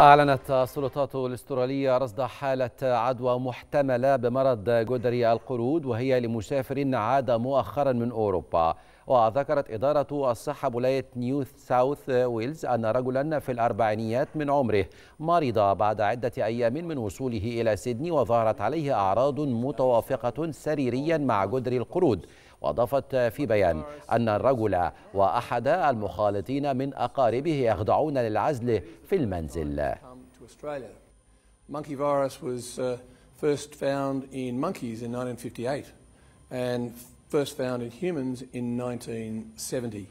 أعلنت السلطات الأسترالية رصد حالة عدوى محتملة بمرض جدري القرود وهي لمسافر عاد مؤخرا من أوروبا. وذكرت إدارة الصحة بولاية نيو ساوث ويلز أن رجلا في الأربعينيات من عمره مرض بعد عدة أيام من وصوله إلى سيدني وظهرت عليه أعراض متوافقة سريريا مع جدري القرود. وأضافت في بيان أن الرجل وأحد المخالطين من أقاربه يخضعون للعزل في المنزل Monkey virus was uh, first found in monkeys in 1958 and first found in humans in 1970.